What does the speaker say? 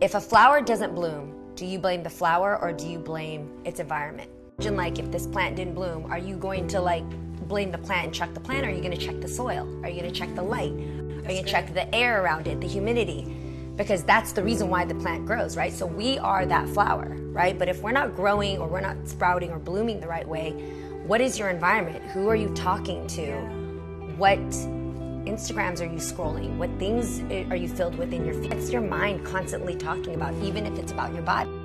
If a flower doesn't bloom, do you blame the flower or do you blame its environment? Imagine like if this plant didn't bloom, are you going to like blame the plant and check the plant or are you going to check the soil? Are you going to check the light? Are you going to check the air around it, the humidity? Because that's the reason why the plant grows, right? So we are that flower, right? But if we're not growing or we're not sprouting or blooming the right way, what is your environment? Who are you talking to? What Instagrams are you scrolling? What things eh, are you filled with in your feed? What's your mind constantly talking about, even if it's about your body?